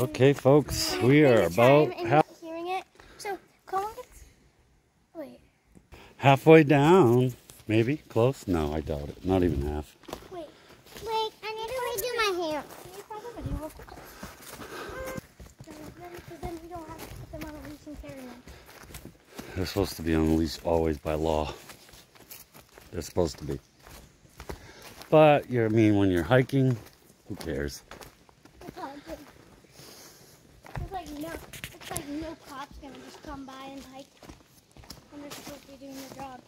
Okay, folks, we are about half, hearing it. So, come on. Wait, halfway down. Maybe close? No, I doubt it. Not even half. wait. Wait, I need to redo my hair. They're supposed to be on the leash always by law. They're supposed to be. But you I mean when you're hiking, who cares? It's all good. It's like no, it's like no cop's gonna just come by and hike when they're supposed to be doing their job.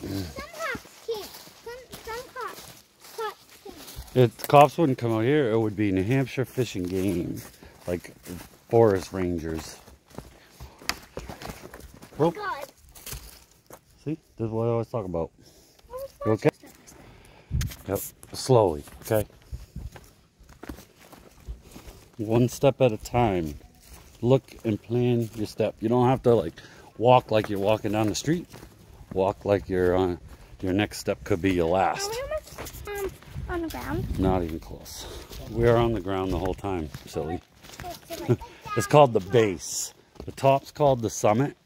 Some cops can't. Some, some cops, cops can't. If cops wouldn't come out here, it would be New Hampshire fishing Game, like forest rangers. Well, God. see, this is what I always talk about. You okay? step by step? Yep, slowly, okay? One step at a time. Look and plan your step. You don't have to like walk like you're walking down the street. Walk like you're on your next step could be your Are last. we almost um, on the ground? Not even close. We are on the ground the whole time, silly. So, so like, It's called the base. The top's called the summit,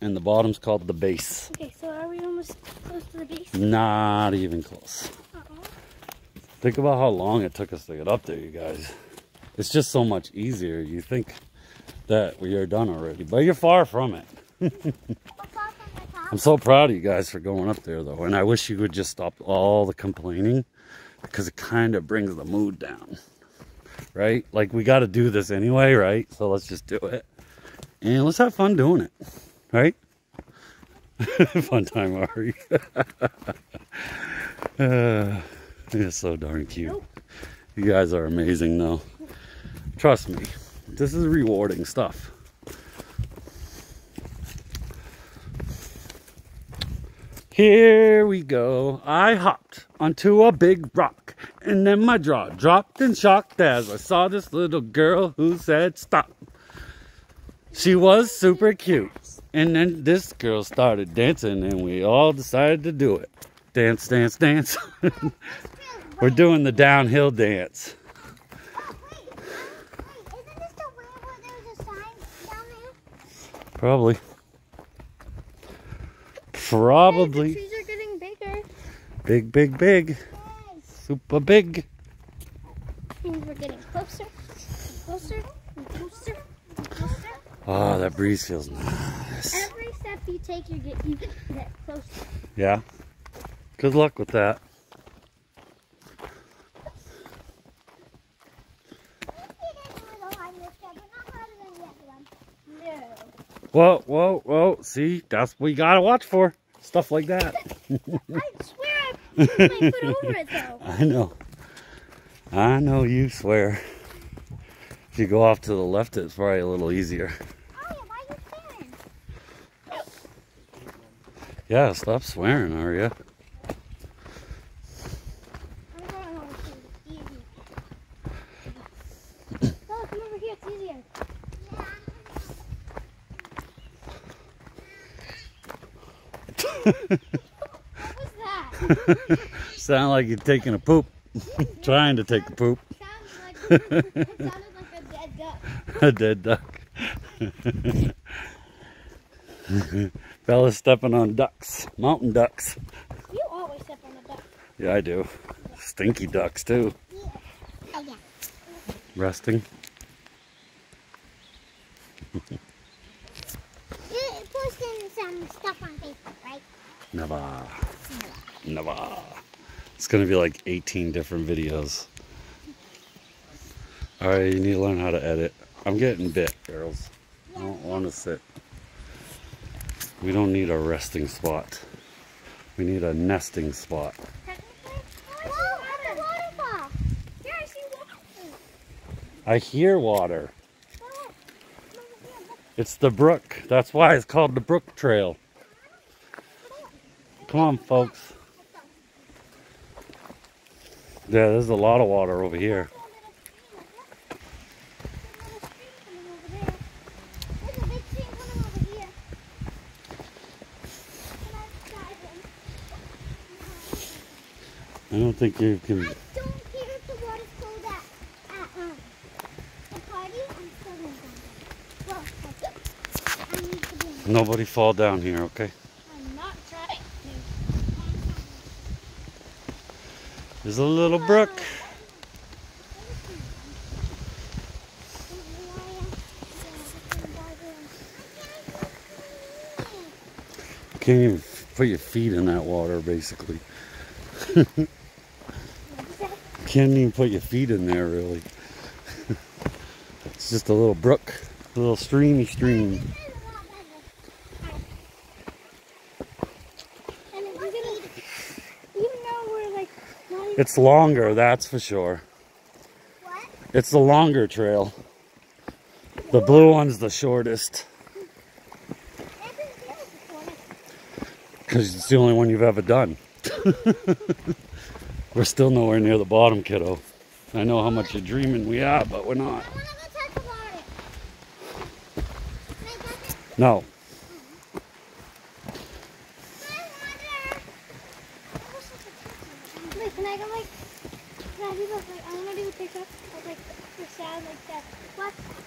and the bottom's called the base. okay, so are we almost close to the base? Not even close. Uh-oh. Think about how long it took us to get up there, you guys. It's just so much easier. You think that we are done already, but you're far from it. I'm so proud of you guys for going up there, though, and I wish you would just stop all the complaining because it kind of brings the mood down, right? Like, we got to do this anyway, right? So let's just do it. And let's have fun doing it, right? fun time, Ari. uh, you're so darn cute. You guys are amazing, though. Trust me, this is rewarding stuff. Here we go. I hopped onto a big rock, and then my jaw dropped in shock as I saw this little girl who said stop. She was super cute. And then this girl started dancing, and we all decided to do it. Dance, dance, dance. We're doing the downhill dance. Oh, wait. Um, wait. Isn't this the way where there's a sign down there? Probably. Hey, Probably. the trees are getting bigger. Big, big, big. Yes. Super big. Means we're getting closer, closer, and closer, and closer. Oh, that breeze feels nice. Every step you take, you get you get closer. Yeah. Good luck with that. No. Whoa, whoa, whoa. See, that's what you gotta watch for. Stuff like that. I swear I put my foot over it though. I know. I know you swear. If you go off to the left, it's probably a little easier. Oh, yeah, stop swearing, are you? I'm going on to easy. No, come over here. It's easier. What was that? Sound like you're taking a poop. Trying to take a poop. Like, like a dead duck. a dead duck. Fella's stepping on ducks. Mountain ducks. You always step on a duck. Yeah, I do. Stinky ducks, too. Oh, yeah. Resting. Posting some stuff on Facebook, right? Never. Never. It's gonna be like 18 different videos. Alright, you need to learn how to edit. I'm getting bit, girls. I don't want to sit. We don't need a resting spot. We need a nesting spot. I hear water. It's the brook. That's why it's called the Brook Trail. Come on, folks. Yeah, there's a lot of water over here. There's a big stream coming over here. I don't think you can. I don't care if the water's cold at, at um, the party. I'm still gonna go. Well, I need to be. Nobody fall down here, okay? I'm not trying to. There's a little brook. Can't even put your feet in that water, basically. Can't even put your feet in there, really. it's just a little brook, a little streamy stream. And if you're gonna, even though we're like not even. It's longer, that's for sure. What? It's the longer trail. The blue one's the shortest I've been there before. because it's the only one you've ever done. we're still nowhere near the bottom, kiddo. I know how much you're dreaming we are, but we're not. I wanna go talk about it. Can I touch it? No. Hi, Mother. I like? Can I do this? Like, I wanna do a picture of like the sound like that. What?